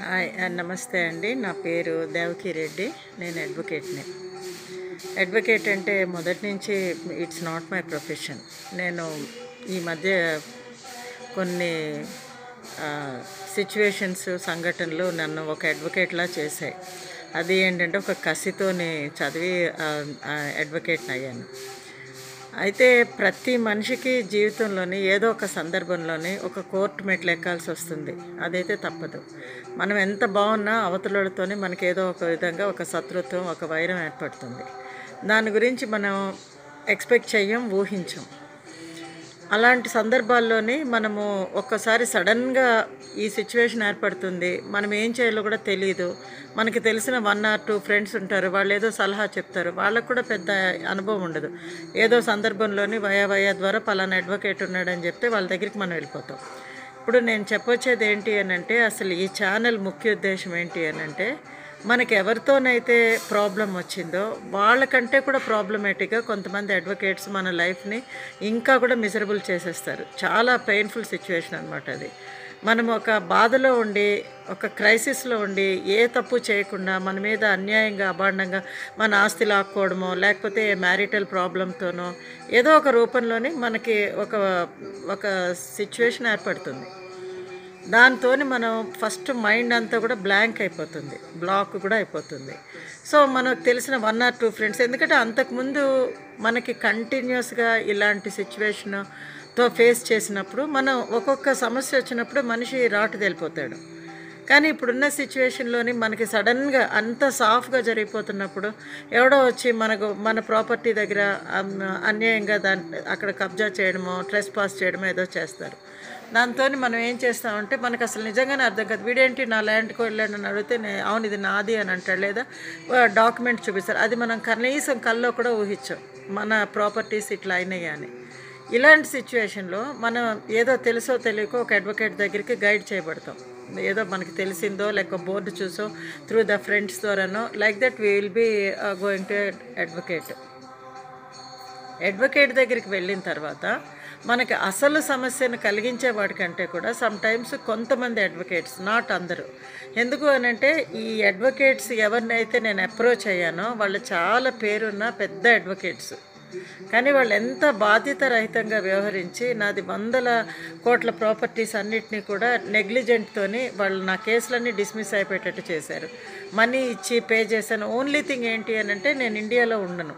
Hi నమస్తే అండి. నా పేరు దేవకి రెడ్డి. నేను అడ్వకేట్ని. అడ్వకేట్ అంటే మొదటి నుంచి ఇట్స్ నాట్ మై ప్రొఫెషన్. నేను ఈ మధ్య కొన్ని సిచ్యువేషన్స్ సంఘటనలు నన్ను ఒక అడ్వకేట్లా చేశాయి. అది ఏంటంటే ఒక కసితోని చదివి అడ్వకేట్ని అయ్యాను. అయితే ప్రతి మనిషికి జీవితంలోని ఏదో ఒక సందర్భంలోని ఒక కోర్టు మెట్లు ఎక్కాల్సి వస్తుంది. అదైతే తప్పదు. మనం ఎంత బాగున్నా అవతలతోనే మనకి ఏదో ఒక విధంగా ఒక శత్రుత్వం ఒక వైరం ఏర్పడుతుంది. దాని గురించి మనం ఎక్స్పెక్ట్ చెయ్యం ఊహించం. అలాంటి సందర్భాల్లోనే మనము ఒక్కసారి సడన్గా ఈ సిచ్యువేషన్ ఏర్పడుతుంది. మనం ఏం చేయాలో కూడా తెలియదు మనకి తెలిసిన వన్ ఆర్ టూ ఫ్రెండ్స్ ఉంటారు. వాళ్ళు ఏదో సలహా చెప్తారు. వాళ్ళకు కూడా పెద్ద అనుభవం ఉండదు. ఏదో సందర్భంలోని వయా వయా ద్వారా పలానా అడ్వకేట్ ఉన్నాడని చెప్తే వాళ్ళ దగ్గరికి మనం వెళ్ళిపోతాం. ఇప్పుడు నేను చెప్పొచ్చేది ఏంటి అని అంటే అసలు ఈ ఛానల్ ముఖ్య ఉద్దేశం ఏంటి అని అంటే మనకి ఎవరితోనైతే ప్రాబ్లం వచ్చిందో వాళ్ళకంటే కూడా ప్రాబ్లమేటిక్గా కొంతమంది అడ్వకేట్స్ మన లైఫ్ని ఇంకా కూడా మిజరబుల్ చేసేస్తారు. చాలా పెయిన్ఫుల్ సిచ్యువేషన్ అనమాట అది. మనం ఒక బాధలో ఉండి ఒక క్రైసిస్లో ఉండి ఏ తప్పు చేయకుండా మన మీద అన్యాయంగా అభాండంగా మన ఆస్తి లాక్కోవడమో లేకపోతే మ్యారిటల్ ప్రాబ్లంతోనో ఏదో ఒక రూపంలోనే మనకి ఒక ఒక సిచ్యువేషన్ ఏర్పడుతుంది. దాంతో మనం ఫస్ట్ మైండ్ అంతా కూడా బ్లాంక్ అయిపోతుంది. బ్లాక్ కూడా అయిపోతుంది. సో మనకు తెలిసిన వన్ ఆర్ టూ ఫ్రెండ్స్ ఎందుకంటే అంతకుముందు మనకి కంటిన్యూస్గా ఇలాంటి సిచ్యువేషన్తో ఫేస్ చేసినప్పుడు మనం ఒక్కొక్క సమస్య వచ్చినప్పుడు మనిషి రాటు తెలిపోతాడు. కానీ ఇప్పుడున్న సిచ్యువేషన్లోని మనకి సడన్గా అంత సాఫ్గా జరిగిపోతున్నప్పుడు ఎవడో వచ్చి మనకు మన ప్రాపర్టీ దగ్గర అన్యాయంగా దాని అక్కడ కబ్జా చేయడమో ట్రెస్ పాస్ చేయడమో ఏదో చేస్తారు. దాంతో మనం ఏం చేస్తామంటే మనకు అసలు నిజంగానే అర్థం కాదు. వీడేంటి నా ల్యాండ్కి వెళ్ళాడని అడిగితే అవును ఇది నాది అని అంటాడు. లేదా డాక్యుమెంట్ చూపిస్తారు. అది మనం కనీసం కల్లో కూడా ఊహించాం. మన ప్రాపర్టీస్ ఇట్లా అయినాయి అని. ఇలాంటి సిచ్యువేషన్లో మనం ఏదో తెలుసో తెలియకో ఒక అడ్వకేట్ దగ్గరికి గైడ్ చేయబడతాం. ఏదో మనకి తెలిసిందో లేక బోర్డు చూసో త్రూ ద ఫ్రెండ్స్ ద్వారానో like that we will be going to advocate. Advocate దగ్గరికి వెళ్ళిన తర్వాత మనకి అసలు సమస్యను కలిగించే వాడికంటే కూడా సమ్ టైమ్స్ కొంతమంది అడ్వకేట్స్ నాట్ అందరూ. ఎందుకు అనంటే ఈ అడ్వకేట్స్ ఎవరినైతే నేను అప్రోచ్ అయ్యానో వాళ్ళు చాలా పేరున్న పెద్ద అడ్వకేట్స్ కానీ వాళ్ళు ఎంత బాధ్యత రహితంగా వ్యవహరించి నాది వందల కోట్ల ప్రాపర్టీస్ అన్నిటినీ కూడా నెగ్లిజెంట్తోని వాళ్ళు నా కేసులన్నీ డిస్మిస్ అయిపోయేటట్టు చేశారు. మనీ ఇచ్చి పే చేశాను. ఓన్లీ థింగ్ ఏంటి అని అంటే నేను ఇండియాలో ఉండను.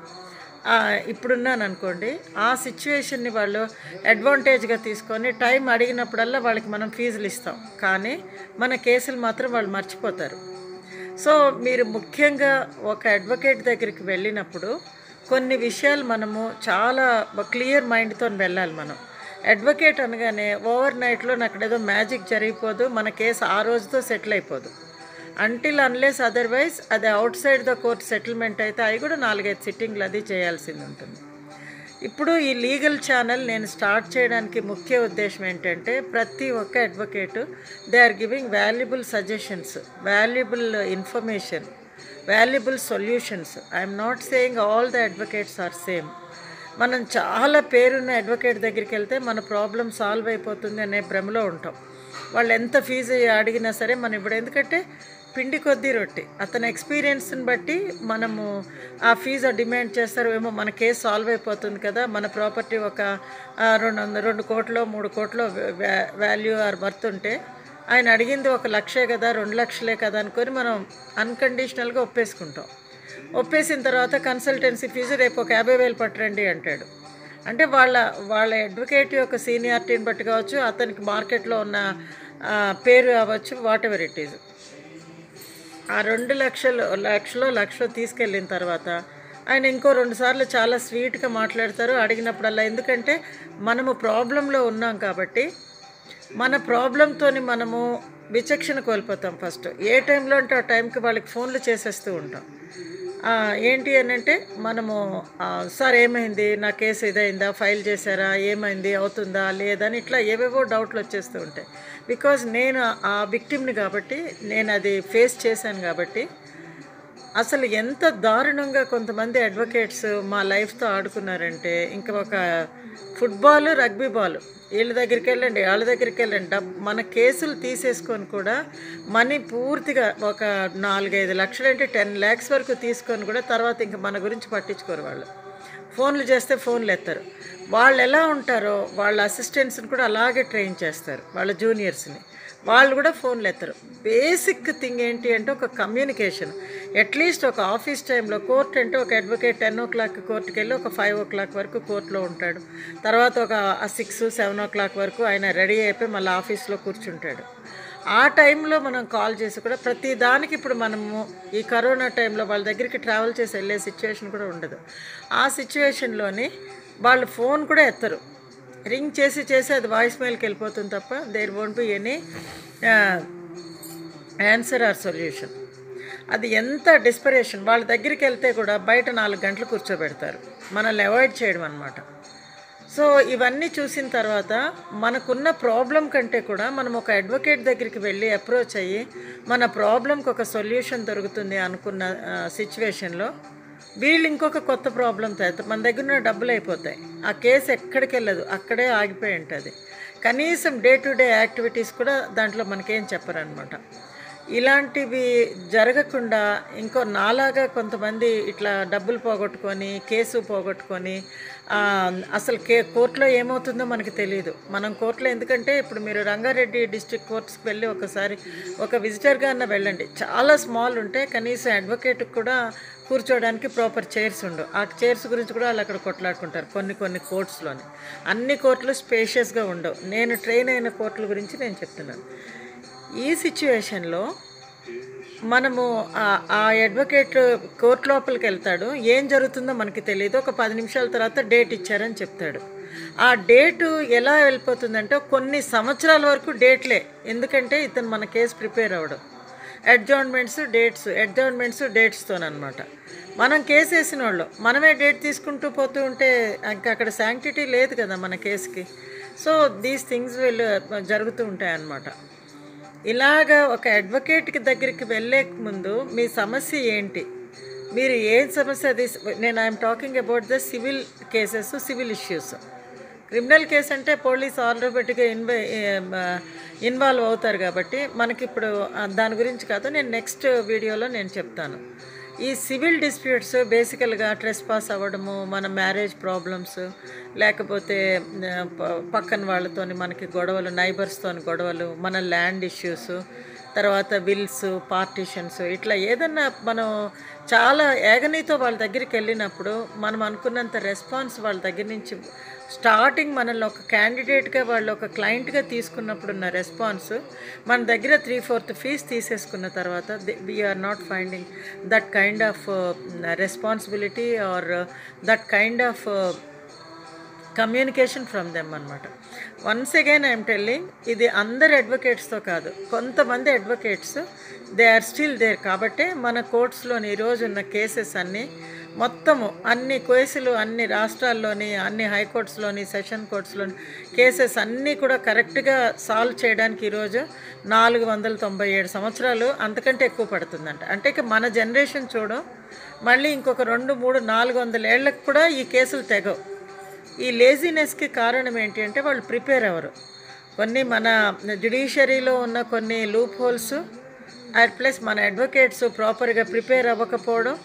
ఇప్పుడున్నాను అనుకోండి ఆ సిచ్యువేషన్ని వాళ్ళు అడ్వాంటేజ్గా తీసుకొని టైం అడిగినప్పుడల్లా వాళ్ళకి మనం ఫీజులు ఇస్తాం. కానీ మన కేసులు మాత్రం వాళ్ళు మర్చిపోతారు. సో మీరు ముఖ్యంగా ఒక అడ్వకేట్ దగ్గరికి వెళ్ళినప్పుడు కొన్ని విషయాలు మనము చాలా క్లియర్ మైండ్తో వెళ్ళాలి మనం. అడ్వకేట్ అనగానే ఓవర్ నైట్లో నాకు ఏదో మ్యాజిక్ జరిగిపోదు మన కేసు ఆ రోజుతో సెటిల్ అయిపోదు. అంటిల్ అన్లెస్ అదర్వైజ్ అది outside the court settlement అయితే అవి కూడా నాలుగైదు సిట్టింగ్లు అది చేయాల్సింది ఉంటుంది. ఇప్పుడు ఈ లీగల్ ఛానల్ నేను స్టార్ట్ చేయడానికి ముఖ్య ఉద్దేశం ఏంటంటే ప్రతి ఒక్క advocate they are giving valuable suggestions valuable information valuable solutions I'm not saying all the advocates are same మనం చాలా పేరున్న అడ్వకేట్ దగ్గరికి వెళ్తే మన ప్రాబ్లం సాల్వ్ అయిపోతుంది అనే భ్రమలో ఉంటాం. వాళ్ళు ఎంత ఫీజు అడిగినా సరే మనం ఇప్పుడు ఎందుకంటే పిండి కొద్దీ రొట్టి. అతని ఎక్స్పీరియన్స్ని బట్టి మనము ఆ ఫీజు డిమాండ్ చేస్తారు ఏమో మన కేసు సాల్వ్ అయిపోతుంది కదా. మన ప్రాపర్టీ ఒక రెండు వందల రెండు కోట్లో మూడు కోట్లో వాల్యూ ఆర్ వర్త్ ఉంటే ఆయన అడిగింది ఒక లక్షే కదా రెండు లక్షలే కదా అనుకొని మనం అన్కండిషనల్గా ఒప్పేసుకుంటాం. ఒప్పేసిన తర్వాత కన్సల్టెన్సీ ఫీజు రేపు ఒక యాభై వేలు పట్టరండి అంటాడు. అంటే వాళ్ళ వాళ్ళ అడ్వకేట్ యొక్క సీనియారిటీని బట్టి కావచ్చు అతనికి మార్కెట్లో ఉన్న పేరు అవ్వచ్చు వాట్ ఎవర్ ఇట్ ఈజ్. ఆ రెండు లక్షలు లక్షలో లక్షలో తీసుకెళ్ళిన తర్వాత ఆయన ఇంకో రెండు సార్లు చాలా స్వీట్గా మాట్లాడతారు. అడిగినప్పుడల్లా ఎందుకంటే మనము ప్రాబ్లంలో ఉన్నాం కాబట్టి మన ప్రాబ్లంతోని మనము విచక్షణ కోల్పోతాం ఫస్ట్. ఏ టైంలో అంటే ఆ టైంకి వాళ్ళకి ఫోన్లు చేసేస్తూ ఉంటాం. ఏంటి అని అంటే మనము సార్ ఏమైంది? నా కేసు ఇదైందా? ఫైల్ చేశారా? ఏమైంది? అవుతుందా? లేదని ఇట్లా ఏవేవో డౌట్లు వచ్చేస్తూ ఉంటాయి. బికాజ్ నేను ఆ విక్టిమ్ని కాబట్టి నేను అది ఫేస్ చేశాను కాబట్టి అసలు ఎంత దారుణంగా కొంతమంది అడ్వకేట్స్ మా లైఫ్తో ఆడుకున్నారంటే ఇంకా ఒక ఫుట్బాల్ రగ్బీ బాల్ వీళ్ళ దగ్గరికి వెళ్ళండి వాళ్ళ దగ్గరికి వెళ్ళండి డబ్ మన కేసులు తీసేసుకొని కూడా మనీ పూర్తిగా ఒక నాలుగైదు లక్షలు అంటే టెన్ ల్యాక్స్ వరకు తీసుకొని కూడా తర్వాత ఇంకా మన గురించి పట్టించుకోరు వాళ్ళు. ఫోన్లు చేస్తే ఫోన్లు ఎత్తారు. వాళ్ళు ఎలా ఉంటారో వాళ్ళ అసిస్టెంట్స్ని కూడా అలాగే ట్రైన్ చేస్తారు వాళ్ళ జూనియర్స్ని. వాళ్ళు కూడా ఫోన్లు ఎత్తారు. బేసిక్ థింగ్ ఏంటి అంటే ఒక కమ్యూనికేషన్. అట్లీస్ట్ ఒక ఆఫీస్ టైంలో కోర్ట్ అంటే ఒక అడ్వకేట్ టెన్ ఓ క్లాక్ కోర్టుకి వెళ్ళి ఒక ఫైవ్ ఓ క్లాక్ వరకు కోర్టులో ఉంటాడు. తర్వాత ఒక సిక్స్ సెవెన్ ఓ క్లాక్ వరకు ఆయన రెడీ అయిపోయి మళ్ళీ ఆఫీస్లో కూర్చుంటాడు. ఆ టైంలో మనం కాల్ చేసి కూడా ప్రతి దానికి ఇప్పుడు మనము ఈ కరోనా టైంలో వాళ్ళ దగ్గరికి ట్రావెల్ చేసి వెళ్ళే సిచ్యువేషన్ కూడా ఉండదు. ఆ సిచ్యువేషన్లోని వాళ్ళు ఫోన్ కూడా ఎత్తరు. రింగ్ చేసి చేసి అది వాయిస్ మెయిల్కి వెళ్ళిపోతుంది తప్ప there won't be any answer or solution. అది ఎంత డిస్పరేషన్. వాళ్ళ దగ్గరికి వెళ్తే కూడా బయట నాలుగు గంటలు కూర్చోబెడతారు. మనల్ని అవాయిడ్ చేయడం అనమాట సో ఇవన్నీ చూసిన తర్వాత మనకున్న ప్రాబ్లం కంటే కూడా మనం ఒక అడ్వకేట్ దగ్గరికి వెళ్ళి అప్రోచ్ అయ్యి మన ప్రాబ్లంకి ఒక సొల్యూషన్ దొరుకుతుంది అనుకున్న సిచ్యువేషన్లో వీళ్ళు ఇంకొక కొత్త ప్రాబ్లం తయారు మన దగ్గర ఉన్న డబ్బులు అయిపోతాయి. ఆ కేసు ఎక్కడికి వెళ్ళదు. అక్కడే ఆగిపోయి ఉంటుంది. కనీసం డే టు డే యాక్టివిటీస్ కూడా దాంట్లో మనకేం చెప్పరనమాట ఇలాంటివి జరగకుండా ఇంకో నాలాగా కొంతమంది ఇట్లా డబ్బులు పోగొట్టుకొని కేసు పోగొట్టుకొని అసలు కే కోర్టులో ఏమవుతుందో మనకి తెలియదు మనం కోర్టులో ఎందుకంటే ఇప్పుడు మీరు రంగారెడ్డి డిస్ట్రిక్ట్ కోర్ట్స్కి వెళ్ళి ఒకసారి ఒక విజిటర్గా అన్న వెళ్ళండి. చాలా స్మాల్ ఉంటే కనీసం అడ్వకేట్కి కూడా కూర్చోవడానికి ప్రాపర్ చైర్స్ ఉండవు. ఆ చైర్స్ గురించి కూడా వాళ్ళు అక్కడ కొట్లాడుకుంటారు కొన్ని కొన్ని కోర్ట్స్లోని. అన్ని కోర్టులు స్పేషియస్గా ఉండవు. నేను ట్రైన్ అయిన కోర్టుల గురించి నేను చెప్తున్నాను. ఈ సిచ్యువేషన్లో మనము ఆ- అడ్వకేట్ కోర్టు లోపలికి వెళ్తాడు. ఏం జరుగుతుందో మనకి తెలియదు ఒక పది నిమిషాల తర్వాత డేట్ ఇచ్చారని చెప్తాడు. ఆ డేటు ఎలా వెళ్ళిపోతుందంటే కొన్ని సంవత్సరాల వరకు డేట్లే ఎందుకంటే ఇతను మన కేసు ప్రిపేర్ అవ్వడం. అడ్జాయిన్మెంట్స్ డేట్స్ అడ్జాయిన్మెంట్స్ డేట్స్తోనమాట మనం కేసు వేసిన వాళ్ళు. మనమే డేట్ తీసుకుంటూ పోతూ ఉంటే ఇంకా అక్కడ శాంక్టిటీ లేదు కదా మన కేసుకి సో దీస్ థింగ్స్ వీళ్ళు జరుగుతూ ఉంటాయి అన్నమాట ఇలాగ ఒక అడ్వకేట్కి దగ్గరికి వెళ్ళే ముందు మీ సమస్య ఏంటి? మీరు ఏ సమస్య అది? నేను I'm talking about the civil cases civil issues criminal case అంటే పోలీస్ ఆల్రెడీగా ఇన్వ ఇన్వాల్వ్ అవుతారు కాబట్టి మనకి ఇప్పుడు దాని గురించి కాదు. నేను నెక్స్ట్ వీడియోలో నేను చెప్తాను. ఈ సివిల్ డిస్ప్యూట్స్ బేసికల్గా ట్రెస్ పాస్ అవ్వడము మన మ్యారేజ్ ప్రాబ్లమ్స్ లేకపోతే పక్కన వాళ్ళతోని మనకి గొడవలు నైబర్స్తోని గొడవలు మన ల్యాండ్ ఇష్యూస్ తర్వాత విల్స్ పార్టీషన్స్ ఇట్లా ఏదన్నా మనం చాలా ఏగనీతో వాళ్ళ దగ్గరికి వెళ్ళినప్పుడు మనం అనుకున్నంత రెస్పాన్స్ వాళ్ళ దగ్గర నుంచి స్టార్టింగ్ మనల్ని ఒక క్యాండిడేట్గా వాళ్ళు ఒక క్లయింట్గా తీసుకున్నప్పుడు ఉన్న రెస్పాన్స్ మన దగ్గర త్రీ ఫోర్త్ ఫీజ్ తీసేసుకున్న తర్వాత we're not finding that kind of responsibility or that kind of communication from them అనమాట వన్స్ అగైన్ ఐఎమ్ టెల్లింగ్ ఇది అందరు అడ్వకేట్స్తో కాదు. కొంతమంది advocates they are still there కాబట్టి మన కోర్ట్స్లోని ఈరోజు ఉన్న కేసెస్ అన్నీ మొత్తము అన్ని కేసులు అన్ని రాష్ట్రాల్లోని అన్ని హైకోర్ట్స్లోని సెషన్ కోర్ట్స్లోని కేసెస్ అన్నీ కూడా కరెక్ట్గా సాల్వ్ చేయడానికి ఈరోజు నాలుగు వందల తొంభై ఏడు సంవత్సరాలు అంతకంటే ఎక్కువ పడుతుందంట. అంటే ఇక మన జనరేషన్ చూడం మళ్ళీ ఇంకొక రెండు మూడు నాలుగు వందల ఏళ్ళకు కూడా ఈ కేసులు తెగవు. ఈ లేజినెస్కి కారణం ఏంటి అంటే వాళ్ళు ప్రిపేర్ అవ్వరు. కొన్ని మన జ్యుడిషియరీలో ఉన్న కొన్ని లూప్ హోల్స్ అట్ ప్లస్ మన అడ్వకేట్స్ ప్రాపర్గా ప్రిపేర్ అవ్వకపోవడం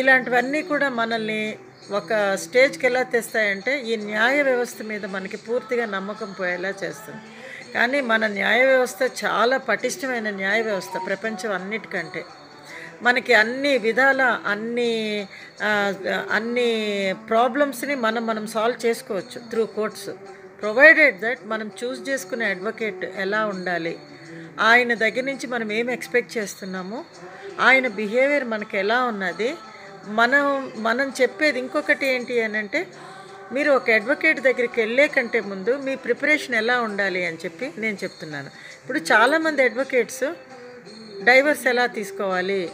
ఇలాంటివన్నీ కూడా మనల్ని ఒక స్టేజ్కి ఎలా తెస్తాయంటే ఈ న్యాయ వ్యవస్థ మీద మనకి పూర్తిగా నమ్మకం పోయేలా చేస్తుంది. కానీ మన న్యాయ వ్యవస్థ చాలా పటిష్టమైన న్యాయ వ్యవస్థ ప్రపంచం అన్నిటికంటే. మనకి అన్ని విధాల అన్ని అన్ని ప్రాబ్లమ్స్ని మనం మనం సాల్వ్ చేసుకోవచ్చు త్రూ కోర్ట్స్. ప్రొవైడెడ్ దట్ మనం చూస్ చేసుకునే అడ్వకేట్ ఎలా ఉండాలి? ఆయన దగ్గర నుంచి మనం ఏం ఎక్స్పెక్ట్ చేస్తున్నాము? ఆయన బిహేవియర్ మనకి ఎలా ఉన్నది? మనం మనం చెప్పేది ఇంకొకటి ఏంటి అని అంటే మీరు ఒక అడ్వకేట్ దగ్గరికి వెళ్ళే కంటే ముందు మీ ప్రిపరేషన్ ఎలా ఉండాలి అని చెప్పి నేను చెప్తున్నాను. ఇప్పుడు చాలామంది అడ్వకేట్స్ డైవర్స్ ఎలా తీసుకోవాలి?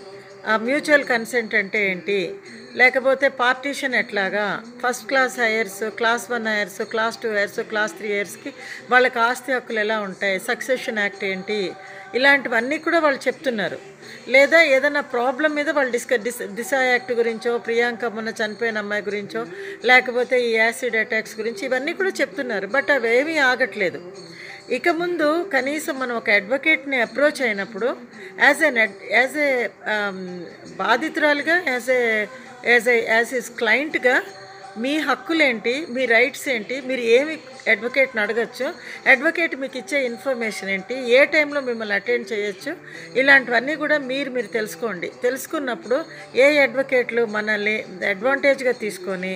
ఆ మ్యూచువల్ కన్సెంట్ అంటే ఏంటి? లేకపోతే పార్టీషన్ ఎట్లాగా? First class heirs class one heirs class two heirs class three ఇయర్స్కి వాళ్ళకి ఆస్తి హక్కులు ఎలా ఉంటాయి? సక్సెషన్ యాక్ట్ ఏంటి? ఇలాంటివన్నీ కూడా వాళ్ళు చెప్తున్నారు. లేదా ఏదైనా ప్రాబ్లం మీద వాళ్ళు డిస్క డిస్ దిశ యాక్ట్ గురించో ప్రియాంక మొన్న చనిపోయిన అమ్మాయి గురించో లేకపోతే ఈ యాసిడ్ అటాక్స్ గురించి ఇవన్నీ కూడా చెప్తున్నారు. బట్ అవేమీ ఆగట్లేదు. ఇక ముందు కనీసం మనం ఒక అడ్వకేట్ని అప్రోచ్ అయినప్పుడు as a as a బాధితురాలుగా as a as a as is క్లయింట్గా మీ హక్కులేంటి మీ రైట్స్ ఏంటి మీరు ఏమి అడ్వకేట్ని అడగచ్చు? అడ్వకేట్ మీకు ఇచ్చే ఇన్ఫర్మేషన్ ఏంటి? ఏ టైంలో మిమ్మల్ని అటెండ్ చేయొచ్చు? ఇలాంటివన్నీ కూడా మీరు మీరు తెలుసుకోండి. తెలుసుకున్నప్పుడు ఏ అడ్వకేట్లు మనల్ని అడ్వాంటేజ్గా తీసుకొని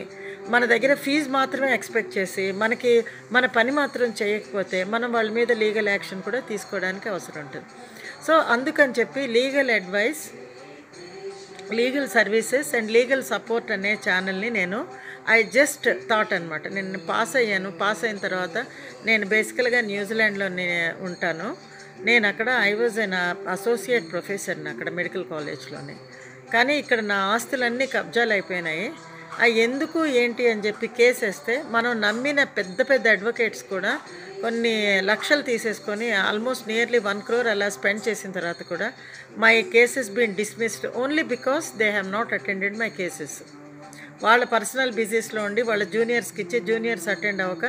మన దగ్గర ఫీజు మాత్రమే ఎక్స్పెక్ట్ చేసి మనకి మన పని మాత్రం చేయకపోతే మనం వాళ్ళ మీద లీగల్ యాక్షన్ కూడా తీసుకోవడానికి అవసరం ఉంటుంది. సో అందుకని చెప్పి legal advice legal services and legal support అనే ఛానల్ని నేను ఐ జస్ట్ థాట్ అనమాట నేను పాస్ అయ్యాను. పాస్ అయిన తర్వాత నేను బేసికల్గా న్యూజిలాండ్లో ఉంటాను. నేను అక్కడ ఐ వాజ్ ఎన్ అసోసియేట్ ప్రొఫెసర్ని అక్కడ మెడికల్ కాలేజ్లోని కానీ ఇక్కడ నా ఆస్తులన్నీ కబ్జాలు అయిపోయినాయి. ఎందుకు ఏంటి అని చెప్పి కేసు వేస్తే మనం నమ్మిన పెద్ద పెద్ద అడ్వకేట్స్ కూడా కొన్ని లక్షలు తీసేసుకొని ఆల్మోస్ట్ నియర్లీ వన్ క్రోర్ అలా స్పెండ్ చేసిన తర్వాత కూడా my cases been dismissed only because they have not attended my cases వాళ్ళ పర్సనల్ బిజీస్లో ఉండి వాళ్ళ జూనియర్స్కి ఇచ్చి జూనియర్స్ అటెండ్ అవ్వక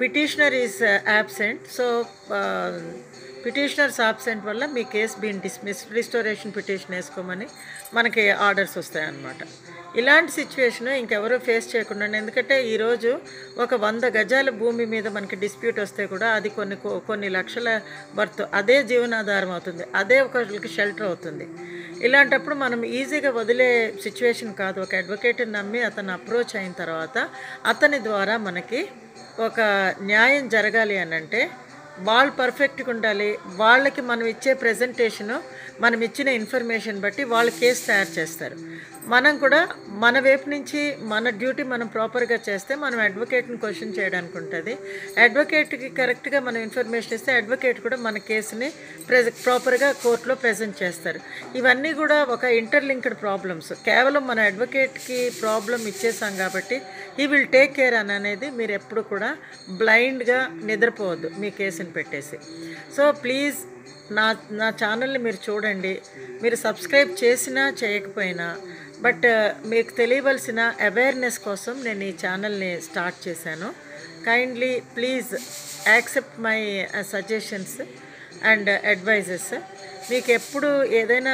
petitioner is absent so petitioners absent వల్ల మీ case been dismissed restoration petition వేసుకోమని మనకి ఆర్డర్స్ వస్తాయన్నమాట. ఇలాంటి సిచ్యువేషన్ ఇంకెవరూ ఫేస్ చేయకుండా ఎందుకంటే ఈరోజు ఒక వంద గజాల భూమి మీద మనకి డిస్ప్యూట్ వస్తే కూడా అది కొన్ని కొన్ని లక్షల వర్త్ అదే జీవనాధారం అవుతుంది. అదే ఒకరికి షెల్టర్ అవుతుంది. ఇలాంటప్పుడు మనం ఈజీగా వదిలే సిచ్యువేషన్ కాదు. ఒక అడ్వకేట్ని నమ్మి అతను అప్రోచ్ అయిన తర్వాత అతని ద్వారా మనకి ఒక న్యాయం జరగాలి అని అంటే వాళ్ళు పర్ఫెక్ట్గా ఉండాలి. వాళ్ళకి మనం ఇచ్చే ప్రజెంటేషను మనం ఇచ్చిన ఇన్ఫర్మేషన్ బట్టి వాళ్ళు కేసు తయారు చేస్తారు. మనం కూడా మన వైపు నుంచి మన డ్యూటీ మనం ప్రాపర్గా చేస్తే మనం అడ్వకేట్ని క్వశ్చన్ చేయడానికి ఉంటుంది. అడ్వకేట్కి కరెక్ట్గా మనం ఇన్ఫర్మేషన్ ఇస్తే అడ్వకేట్ కూడా మన కేసుని ప్రెజ ప్రాపర్గా కోర్టులో ప్రజెంట్ చేస్తారు. ఇవన్నీ కూడా ఒక ఇంటర్లింక్డ్ ప్రాబ్లమ్స్ కేవలం మన అడ్వకేట్కి ప్రాబ్లం ఇచ్చేసాం కాబట్టి ఈ విల్ టేక్ కేర్ అని అనేది మీరు ఎప్పుడు కూడా బ్లైండ్గా నిద్రపోవద్దు మీ కేసుని పెట్టేసి. సో ప్లీజ్ నా నా ఛానల్ని మీరు చూడండి. మీరు సబ్స్క్రైబ్ చేసినా చేయకపోయినా బట్ మీకు తెలియవలసిన అవేర్నెస్ కోసం నేను ఈ ఛానల్ని స్టార్ట్ చేశాను. Kindly please accept my suggestions and advises మీకు ఎప్పుడు ఏదైనా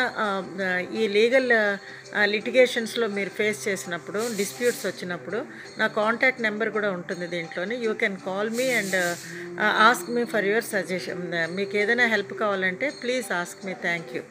ఈ లీగల్ లిటిగేషన్స్లో మీరు ఫేస్ చేసినప్పుడు డిస్ప్యూట్స్ వచ్చినప్పుడు నా కాంటాక్ట్ నెంబర్ కూడా ఉంటుంది దీంట్లోని. You can call me and ask me for your suggestion. మీకు ఏదైనా హెల్ప్ కావాలంటే please ask me. Thank you.